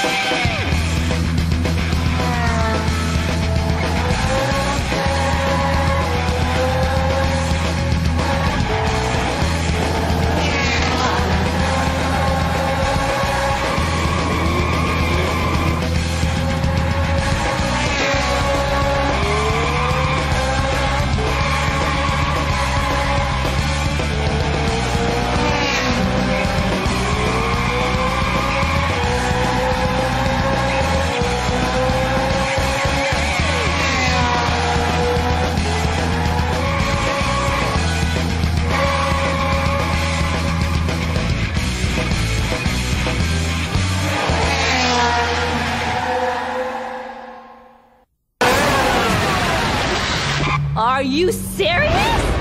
Thank you. Are you serious?